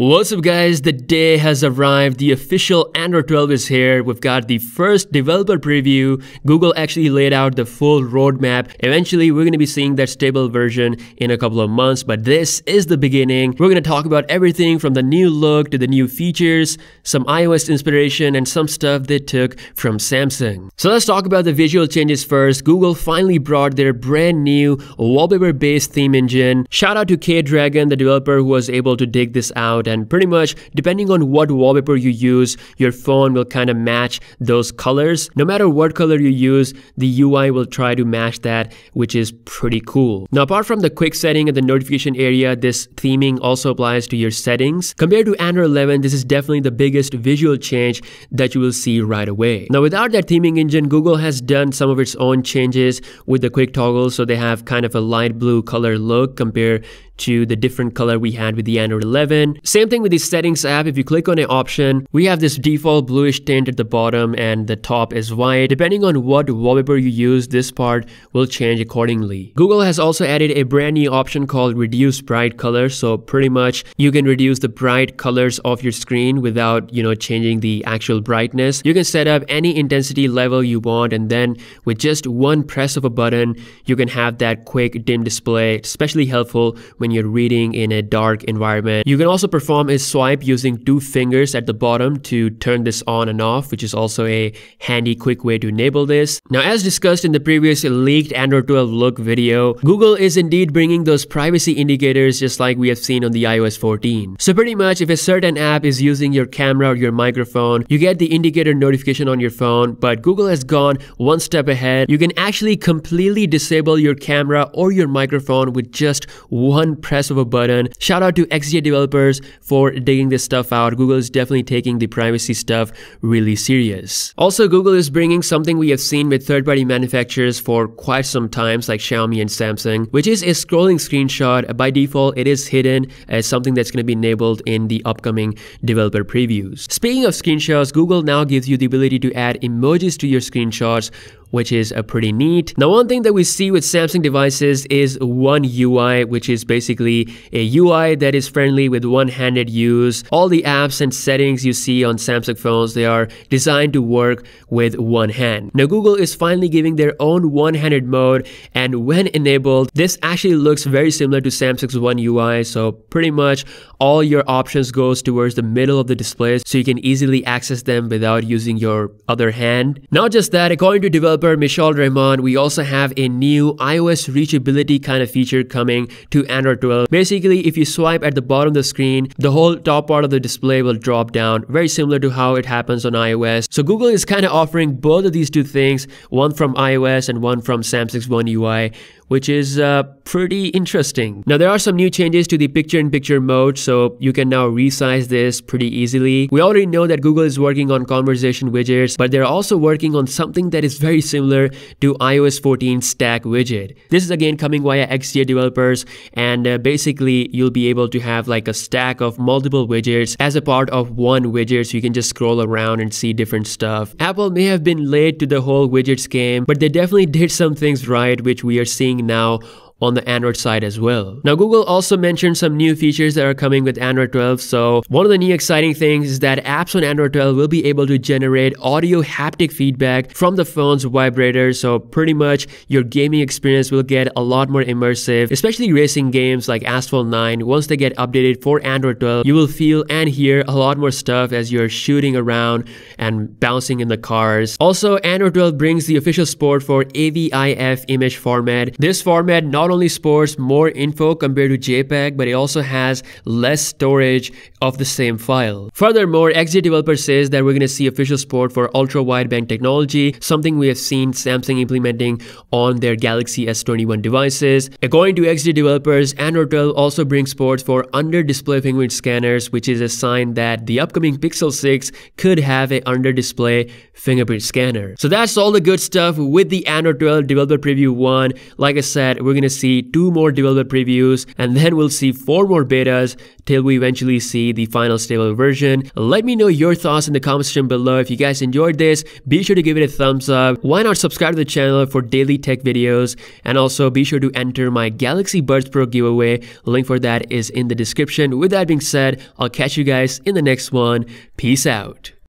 What's up guys, the day has arrived, the official Android 12 is here, we've got the first developer preview, Google actually laid out the full roadmap, eventually we're going to be seeing that stable version in a couple of months, but this is the beginning, we're going to talk about everything from the new look to the new features, some iOS inspiration and some stuff they took from Samsung. So let's talk about the visual changes first, Google finally brought their brand new wallpaper based theme engine, shout out to K-Dragon, the developer who was able to dig this out and pretty much depending on what wallpaper you use your phone will kind of match those colors. No matter what color you use the UI will try to match that which is pretty cool. Now apart from the quick setting and the notification area this theming also applies to your settings. Compared to Android 11 this is definitely the biggest visual change that you will see right away. Now without that theming engine Google has done some of its own changes with the quick toggle so they have kind of a light blue color look compared to the different color we had with the Android 11. Same thing with the settings app. If you click on an option, we have this default bluish tint at the bottom and the top is white. Depending on what wallpaper you use, this part will change accordingly. Google has also added a brand new option called reduce bright color. So pretty much you can reduce the bright colors of your screen without, you know, changing the actual brightness. You can set up any intensity level you want and then with just one press of a button, you can have that quick dim display, especially helpful when when you're reading in a dark environment. You can also perform a swipe using two fingers at the bottom to turn this on and off, which is also a handy quick way to enable this. Now, as discussed in the previous leaked Android 12 look video, Google is indeed bringing those privacy indicators just like we have seen on the iOS 14. So pretty much if a certain app is using your camera or your microphone, you get the indicator notification on your phone, but Google has gone one step ahead. You can actually completely disable your camera or your microphone with just one press of a button. Shout out to XDA developers for digging this stuff out. Google is definitely taking the privacy stuff really serious. Also, Google is bringing something we have seen with third-party manufacturers for quite some times like Xiaomi and Samsung, which is a scrolling screenshot. By default, it is hidden as something that's going to be enabled in the upcoming developer previews. Speaking of screenshots, Google now gives you the ability to add emojis to your screenshots which is a pretty neat. Now one thing that we see with Samsung devices is One UI which is basically a UI that is friendly with one-handed use. All the apps and settings you see on Samsung phones they are designed to work with one hand. Now Google is finally giving their own one-handed mode and when enabled this actually looks very similar to Samsung's One UI so pretty much all your options goes towards the middle of the display so you can easily access them without using your other hand. Not just that according to developers developer Mishaal Rahman, we also have a new iOS reachability kind of feature coming to Android 12. Basically, if you swipe at the bottom of the screen, the whole top part of the display will drop down, very similar to how it happens on iOS. So Google is kind of offering both of these two things, one from iOS and one from Samsung's One UI, which is uh, pretty interesting. Now there are some new changes to the picture-in-picture mode, so you can now resize this pretty easily. We already know that Google is working on conversation widgets, but they're also working on something that is very similar to iOS 14 stack widget. This is again coming via XDA developers, and uh, basically you'll be able to have like a stack of multiple widgets as a part of one widget, so you can just scroll around and see different stuff. Apple may have been late to the whole widgets game, but they definitely did some things right, which we are seeing now on the Android side as well. Now Google also mentioned some new features that are coming with Android 12. So one of the new exciting things is that apps on Android 12 will be able to generate audio haptic feedback from the phone's vibrator. So pretty much your gaming experience will get a lot more immersive, especially racing games like Asphalt 9. Once they get updated for Android 12, you will feel and hear a lot more stuff as you're shooting around and bouncing in the cars. Also, Android 12 brings the official support for AVIF image format. This format not only stores more info compared to JPEG, but it also has less storage of the same file. Furthermore, XDA developer says that we're going to see official support for ultra-wideband technology, something we have seen Samsung implementing on their Galaxy S21 devices. According to XDA developers, Android 12 also brings support for under-display fingerprint scanners, which is a sign that the upcoming Pixel 6 could have a under-display fingerprint scanner. So that's all the good stuff with the Android 12 developer preview 1. Like I said, we're going to see two more developer previews and then we'll see four more betas till we eventually see the final stable version. Let me know your thoughts in the comment section below. If you guys enjoyed this, be sure to give it a thumbs up. Why not subscribe to the channel for daily tech videos? And also be sure to enter my Galaxy Buds Pro giveaway. Link for that is in the description. With that being said, I'll catch you guys in the next one. Peace out.